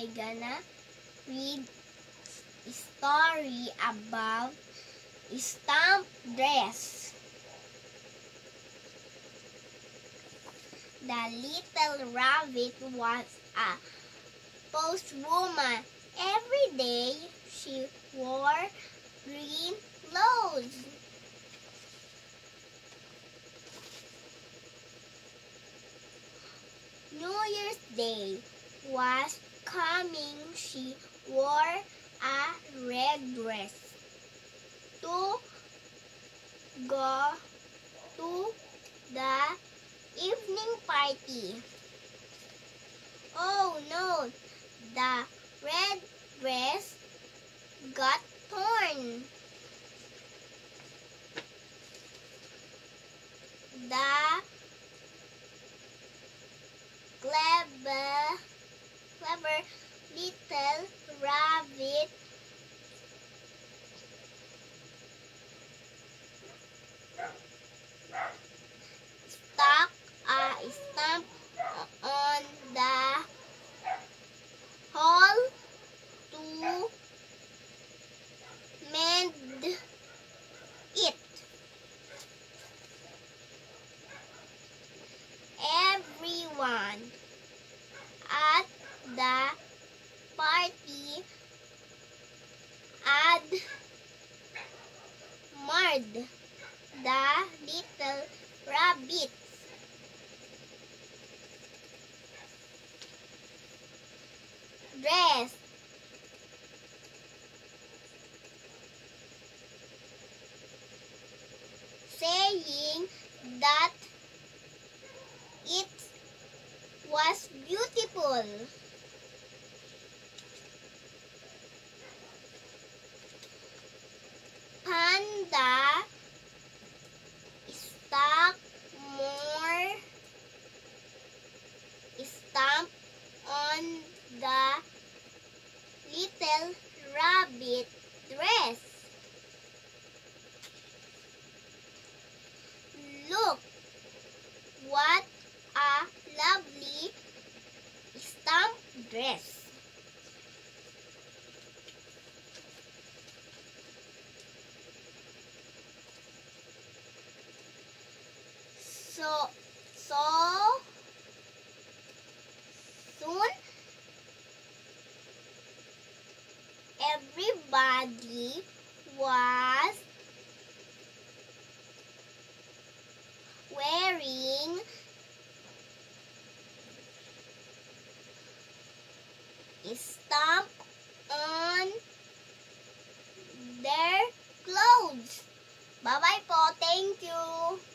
I gonna read a story about a stamp dress. The little rabbit was a postwoman. Every day she wore green clothes. New Year's Day was coming. She wore a red dress to go to the evening party. Oh no, the red dress got torn. The little rabbit stuck a stamp on the hole to mend it. Everyone at the party had marred the little rabbit. Dress. Saying that it was beautiful. Panda stuck more stamp on the little rabbit dress. Look what a lovely stamp dress. So, so soon everybody was stamp on their clothes. Bye-bye po. Thank you.